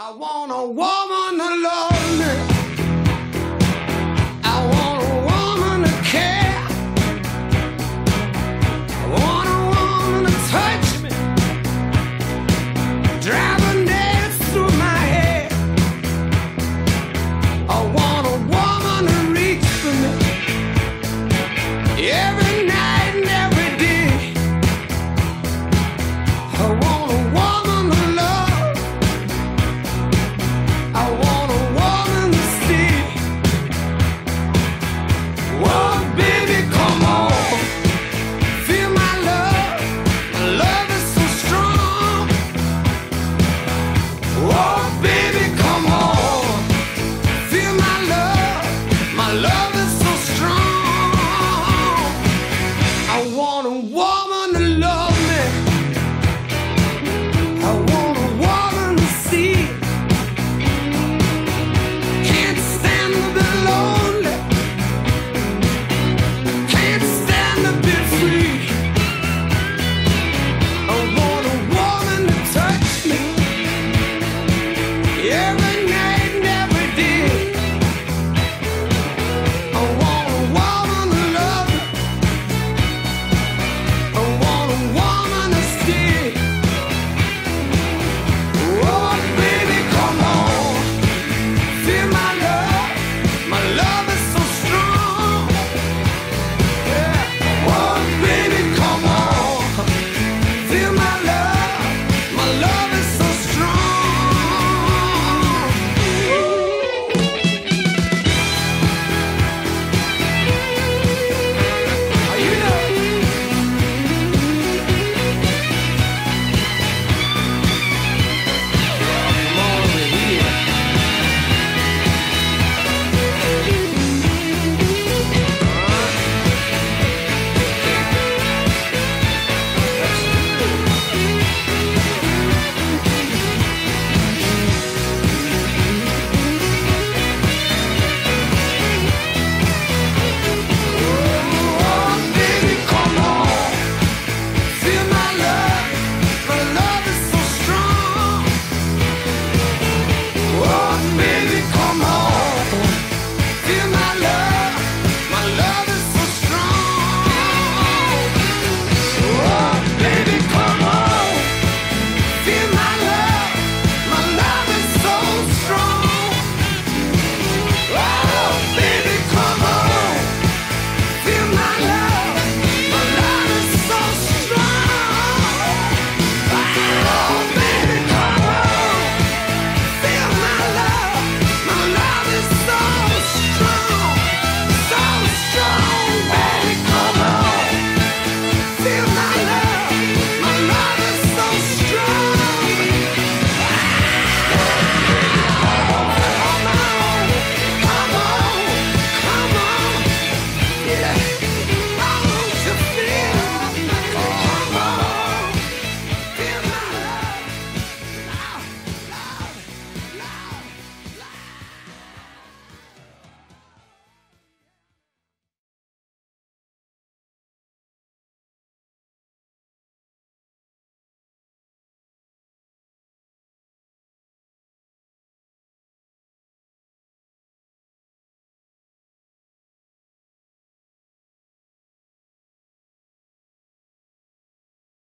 I want a woman to love me. I want a woman to care. I want a woman to touch me. Driving nails through my hair. I want a woman to reach for me. Every